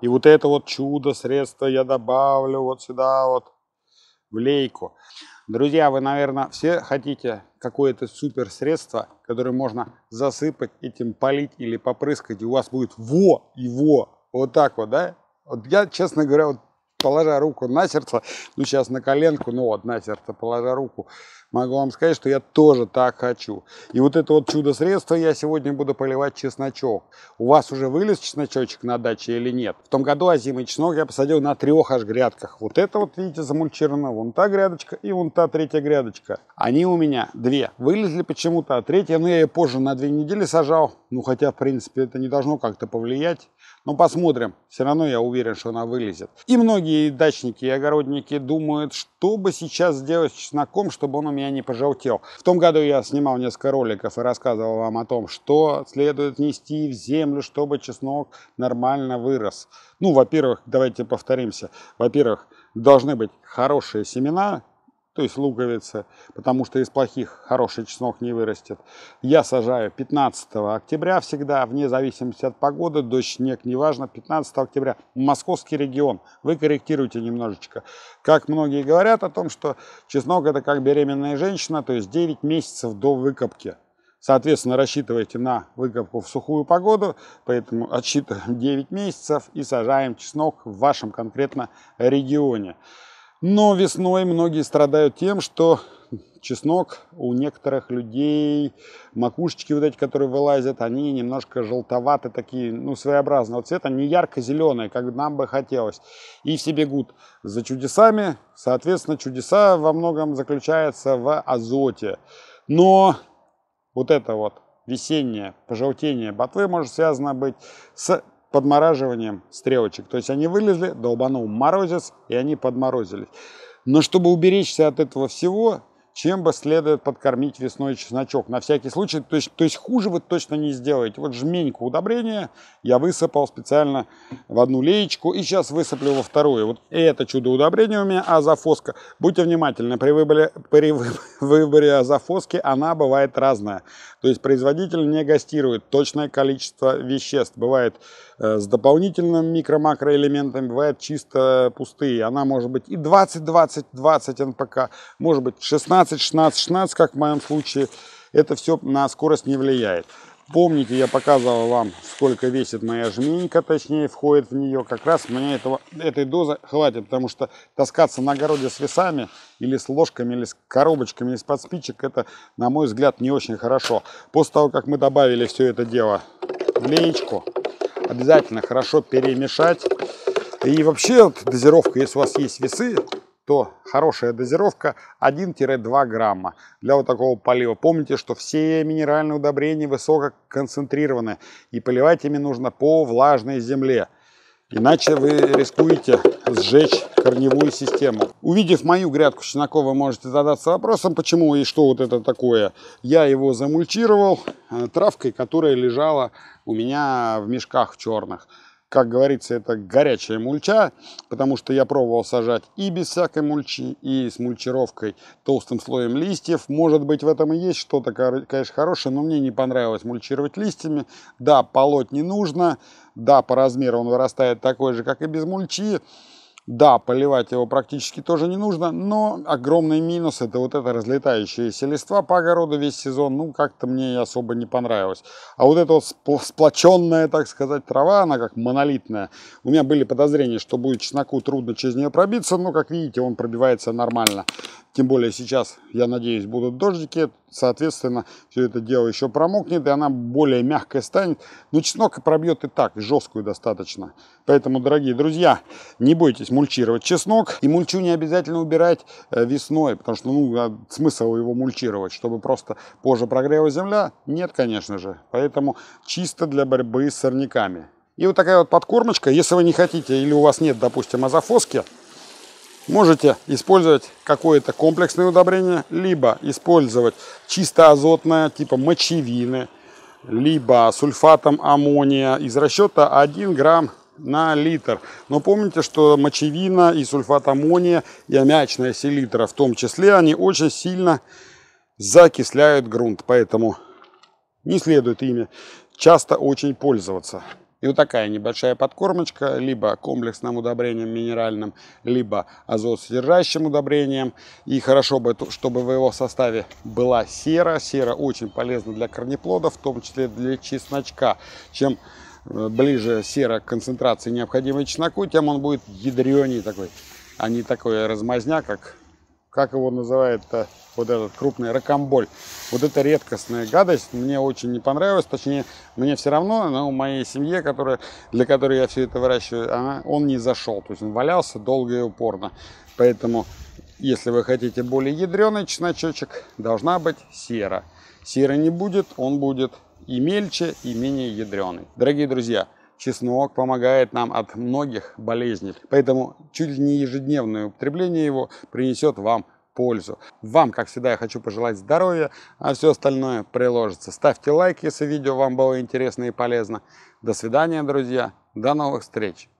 И вот это вот чудо средство я добавлю вот сюда вот в лейку. Друзья, вы, наверное, все хотите какое-то супер средство, которое можно засыпать этим, полить или попрыскать, и у вас будет во и во. Вот так вот, да? Вот я, честно говоря, вот положа руку на сердце, ну сейчас на коленку, ну вот на сердце положа руку, могу вам сказать, что я тоже так хочу. И вот это вот чудо-средство я сегодня буду поливать чесночок. У вас уже вылез чесночочек на даче или нет? В том году озимый чеснок я посадил на трех аж грядках. Вот это вот, видите, замульчировано, вон та грядочка и вон та третья грядочка. Они у меня две. Вылезли почему-то, а третья, ну я ее позже на две недели сажал. Ну хотя, в принципе, это не должно как-то повлиять. Но посмотрим. Все равно я уверен, что она вылезет. И многие дачники и огородники думают, что бы сейчас сделать с чесноком, чтобы он у меня не пожелтел. В том году я снимал несколько роликов и рассказывал вам о том, что следует внести в землю, чтобы чеснок нормально вырос. Ну, во-первых, давайте повторимся. Во-первых, должны быть хорошие семена, то есть луковицы, потому что из плохих хороший чеснок не вырастет. Я сажаю 15 октября всегда, вне зависимости от погоды, дождь, снег, неважно, 15 октября, московский регион. Вы корректируйте немножечко. Как многие говорят о том, что чеснок это как беременная женщина, то есть 9 месяцев до выкопки. Соответственно, рассчитывайте на выкопку в сухую погоду, поэтому отсчитываем 9 месяцев и сажаем чеснок в вашем конкретно регионе. Но весной многие страдают тем, что чеснок у некоторых людей, макушечки вот эти, которые вылазят, они немножко желтоваты такие, ну, своеобразного цвета, не ярко-зеленые, как нам бы хотелось. И все бегут за чудесами, соответственно, чудеса во многом заключаются в азоте. Но вот это вот весеннее пожелтение ботвы может связано быть с подмораживанием стрелочек. То есть они вылезли, долбанул морозец, и они подморозились. Но чтобы уберечься от этого всего, чем бы следует подкормить весной чесночок. На всякий случай, то есть, то есть хуже вы точно не сделаете. Вот жменьку удобрения я высыпал специально в одну леечку и сейчас высыплю во вторую. Вот это чудо удобрения у меня азофоска. Будьте внимательны, при выборе, при выборе азофоски она бывает разная. То есть производитель не гастирует точное количество веществ. Бывает э, с дополнительными микро-макроэлементами, бывает чисто пустые. Она может быть и 20-20-20 НПК, может быть 16-16-16, как в моем случае. Это все на скорость не влияет. Помните, я показывал вам, сколько весит моя жменька, точнее, входит в нее. Как раз мне этого, этой дозы хватит, потому что таскаться на огороде с весами, или с ложками, или с коробочками из-под спичек, это, на мой взгляд, не очень хорошо. После того, как мы добавили все это дело в леечку, обязательно хорошо перемешать. И вообще, дозировка, если у вас есть весы, то хорошая дозировка 1-2 грамма для вот такого полива. Помните, что все минеральные удобрения высококонцентрированы и поливать ими нужно по влажной земле. Иначе вы рискуете сжечь корневую систему. Увидев мою грядку чесноков, вы можете задаться вопросом, почему и что вот это такое. Я его замульчировал э, травкой, которая лежала у меня в мешках черных как говорится, это горячая мульча, потому что я пробовал сажать и без всякой мульчи, и с мульчировкой толстым слоем листьев. Может быть, в этом и есть что-то, конечно, хорошее, но мне не понравилось мульчировать листьями. Да, полоть не нужно, да, по размеру он вырастает такой же, как и без мульчи. Да, поливать его практически тоже не нужно, но огромный минус это вот это разлетающиеся листва по огороду весь сезон, ну как-то мне особо не понравилось. А вот эта вот сплоченная, так сказать, трава, она как монолитная. У меня были подозрения, что будет чесноку трудно через нее пробиться, но как видите он пробивается нормально. Тем более сейчас, я надеюсь, будут дождики, соответственно, все это дело еще промокнет, и она более мягкая станет. Но чеснок пробьет и так, жесткую достаточно. Поэтому, дорогие друзья, не бойтесь мульчировать чеснок. И мульчу не обязательно убирать э, весной, потому что ну, а смысл его мульчировать, чтобы просто позже прогрела земля? Нет, конечно же. Поэтому чисто для борьбы с сорняками. И вот такая вот подкормочка, если вы не хотите или у вас нет, допустим, азофоски, Можете использовать какое-то комплексное удобрение, либо использовать чисто азотное, типа мочевины, либо сульфатом аммония из расчета 1 грамм на литр. Но помните, что мочевина и сульфат аммония и аммиачная селитра в том числе, они очень сильно закисляют грунт, поэтому не следует ими часто очень пользоваться. И вот такая небольшая подкормочка, либо комплексным удобрением минеральным, либо азот-содержащим удобрением. И хорошо бы, чтобы в его составе была сера. Сера очень полезна для корнеплодов, в том числе для чесночка. Чем э, ближе сера к концентрации необходимой чесноку, тем он будет ядреней такой, а не такой размазня, как как его называют-то, вот этот крупный ракомболь. Вот эта редкостная гадость мне очень не понравилась, точнее, мне все равно, но моей семье, которая, для которой я все это выращиваю, она, он не зашел, то есть он валялся долго и упорно. Поэтому, если вы хотите более ядреный чесночочек, должна быть сера. Сера не будет, он будет и мельче, и менее ядреный. Дорогие друзья, чеснок помогает нам от многих болезней. Поэтому чуть ли не ежедневное употребление его принесет вам пользу. Вам, как всегда, я хочу пожелать здоровья, а все остальное приложится. Ставьте лайк, если видео вам было интересно и полезно. До свидания, друзья. До новых встреч.